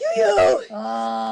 Yoo-yoo! Oh.